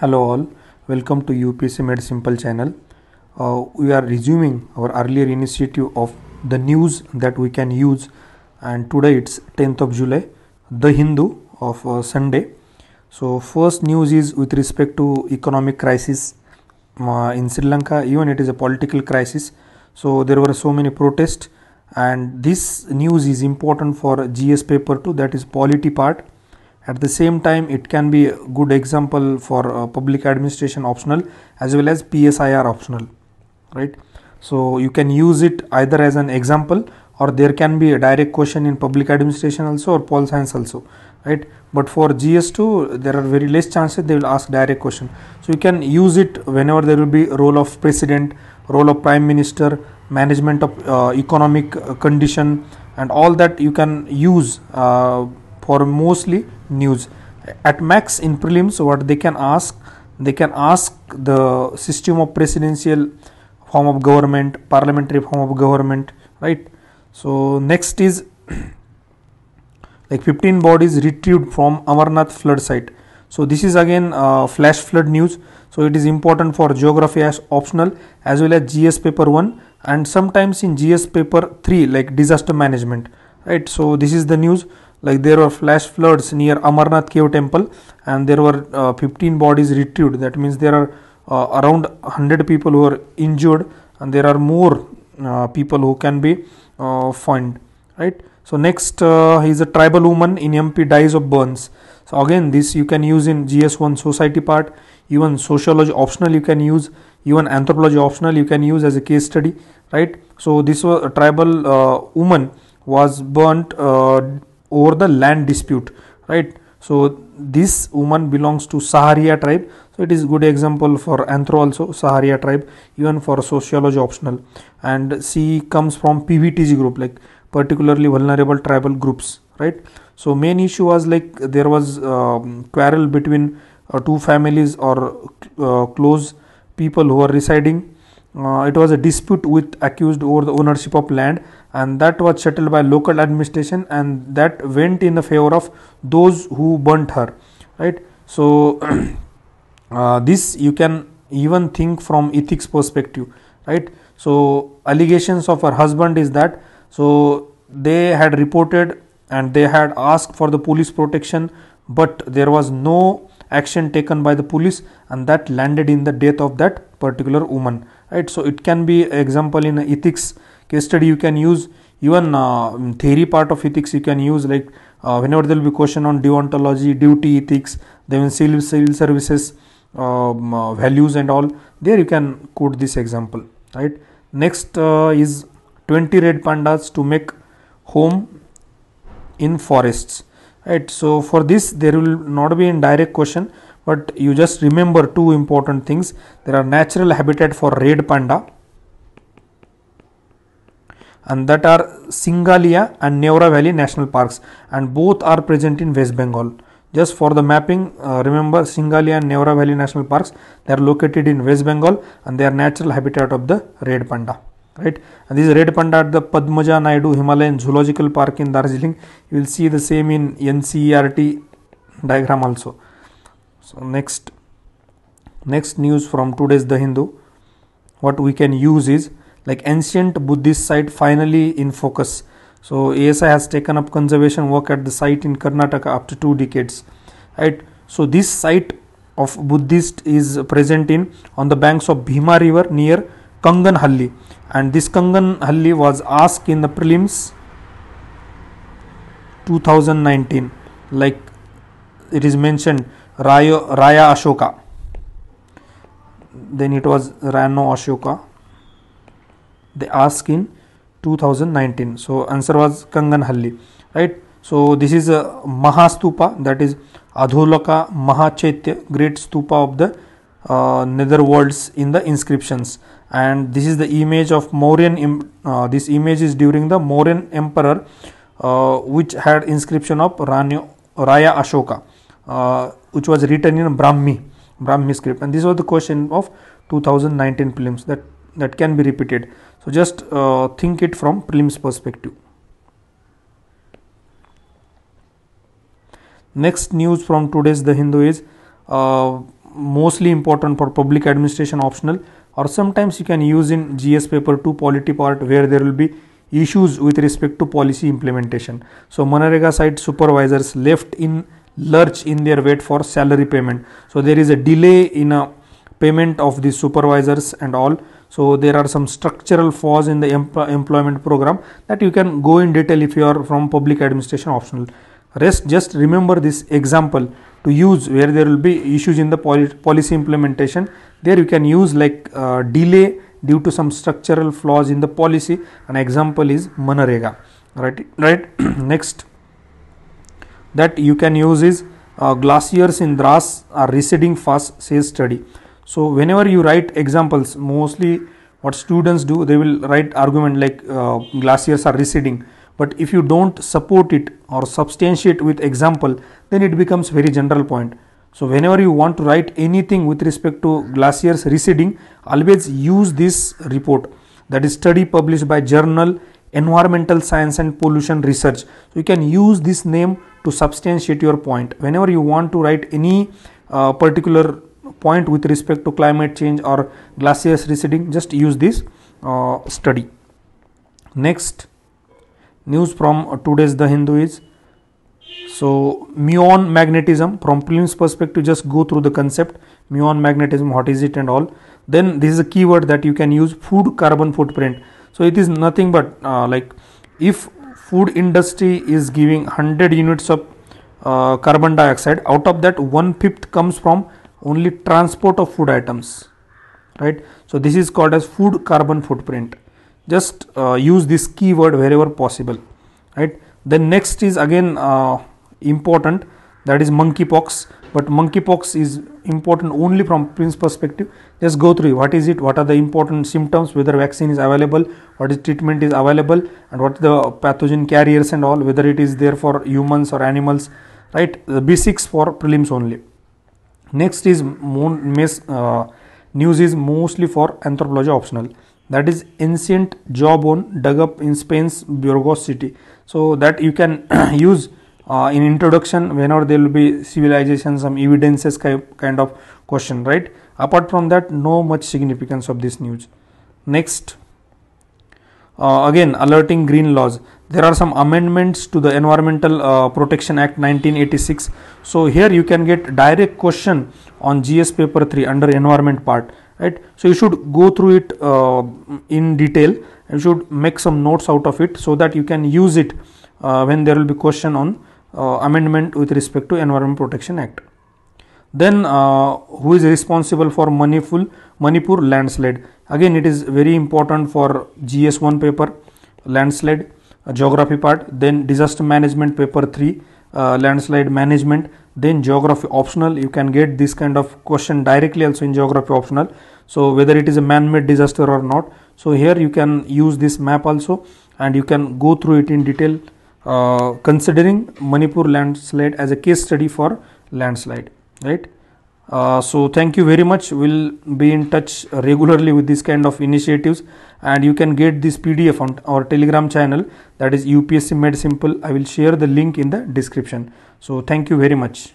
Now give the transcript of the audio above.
Hello all, welcome to UPSC Made Simple channel. Uh, we are resuming our earlier initiative of the news that we can use and today it's 10th of July, The Hindu of uh, Sunday. So first news is with respect to economic crisis uh, in Sri Lanka, even it is a political crisis. So there were so many protests and this news is important for GS paper 2 that is polity part at the same time it can be a good example for uh, public administration optional as well as psir optional right? So you can use it either as an example or there can be a direct question in public administration also or pol science also right? But for gs2 there are very less chances they will ask direct question. So you can use it whenever there will be role of president role of prime minister management of uh, economic uh, condition and all that you can use uh, for mostly news. At max in prelims what they can ask they can ask the system of presidential form of government parliamentary form of government right? So next is like 15 bodies retrieved from amarnath flood site. So this is again uh, flash flood news. So it is important for geography as optional as well as gs paper 1 and sometimes in gs paper 3 like disaster management right? So this is the news like there were flash floods near amarnath cave temple and there were uh, 15 bodies retrieved that means there are uh, around 100 people who are injured and there are more uh, people who can be uh, found right? So next uh, is a tribal woman in mp dies of burns. So again this you can use in gs1 society part. Even sociology optional you can use. Even anthropology optional you can use as a case study right? So this was a tribal uh, woman was burnt over the land dispute right? So this woman belongs to saharia tribe. So it is good example for anthro also saharia tribe even for sociology optional. And she comes from pvtg group like particularly vulnerable tribal groups right? So main issue was like there was um, quarrel between uh, two families or uh, close people who are residing uh, it was a dispute with accused over the ownership of land and that was settled by local administration and that went in the favor of those who burnt her right? So uh, this you can even think from ethics perspective right? So allegations of her husband is that so they had reported and they had asked for the police protection but there was no action taken by the police and that landed in the death of that particular woman right? So it can be example in ethics case study. You can use even uh, theory part of ethics. You can use like uh, whenever there will be question on deontology duty ethics then civil civil services um, uh, values and all. There you can quote this example. Right? Next uh, is 20 red pandas to make home in forests. Right? So for this there will not be in direct question but you just remember two important things there are natural habitat for red panda and that are Singalila and Neora Valley National Parks and both are present in West Bengal. Just for the mapping, uh, remember Singalila and Neora Valley National Parks, they are located in West Bengal and they are natural habitat of the red panda. Right, and this red panda at the Padmaja Naidu Himalayan Zoological Park in Darjeeling. You will see the same in NCERT diagram also. So next, next news from today's The Hindu. What we can use is like ancient Buddhist site finally in focus. So ASI has taken up conservation work at the site in Karnataka after two decades. Right. So this site of Buddhist is present in on the banks of Bhima river near Kanganhalli and this Kanganhalli was asked in the prelims 2019 like it is mentioned Raya, Raya Ashoka. Then it was Rano Ashoka. They asked in 2019 so answer was kanganhalli right? So this is a mahastupa that is adholaka mahachaitya great stupa of the uh, nether worlds in the inscriptions. And this is the image of mauryan uh, this image is during the mauryan emperor uh, which had inscription of Ranyo, raya ashoka uh, which was written in brahmi brahmi script. And this was the question of 2019 prelims that that can be repeated. So just uh, think it from prelims perspective. Next news from today's The Hindu is uh, mostly important for public administration optional or sometimes you can use in gs paper 2 polity part where there will be issues with respect to policy implementation. So manrega site supervisors left in lurch in their wait for salary payment. So there is a delay in a payment of the supervisors and all. So there are some structural flaws in the employment program that you can go in detail if you are from public administration optional. Rest just remember this example to use where there will be issues in the policy implementation. There you can use like uh, delay due to some structural flaws in the policy. An example is manrega right right? Next that you can use is uh, glaciers in Dras are receding fast says study. So whenever you write examples mostly what students do they will write argument like uh, glaciers are receding. But if you don't support it or substantiate with example then it becomes very general point. So whenever you want to write anything with respect to glaciers receding always use this report. That is study published by journal environmental science and pollution research. So you can use this name to substantiate your point. Whenever you want to write any uh, particular point with respect to climate change or glaciers receding just use this uh, study. Next news from today's the hindu is so muon magnetism from prelims perspective just go through the concept muon magnetism what is it and all. Then this is a keyword that you can use food carbon footprint. So it is nothing but uh, like if food industry is giving 100 units of uh, carbon dioxide. Out of that one fifth comes from only transport of food items right? So this is called as food carbon footprint. Just uh, use this keyword wherever possible right? Then next is again uh, important that is monkeypox. But monkeypox is important only from prelims perspective. Just go through what is it? What are the important symptoms? Whether vaccine is available what is treatment is available and what the pathogen carriers and all whether it is there for humans or animals right? The basics for prelims only. Next is uh, news is mostly for anthropology optional. That is ancient jawbone dug up in Spain's Burgos city. So that you can use uh, in introduction whenever there will be civilization some evidences kind of question right? Apart from that no much significance of this news. Next. Uh, again alerting green laws. There are some amendments to the environmental uh, protection act 1986 so here you can get direct question on gs paper 3 under environment part right? So you should go through it uh, in detail. You should make some notes out of it so that you can use it uh, when there will be question on amendment with respect to environment protection act. Then uh, who is responsible for manipur manipur landslide? Again it is very important for gs1 paper landslide uh, geography part then disaster management paper 3 uh, landslide management then geography optional. You can get this kind of question directly also in geography optional. So whether it is a man-made disaster or not. So here you can use this map also and you can go through it in detail uh, considering manipur landslide as a case study for landslide right? Uh, so thank you very much. We'll be in touch regularly with this kind of initiatives. And you can get this pdf on our telegram channel. That is upsc made simple. I will share the link in the description. So thank you very much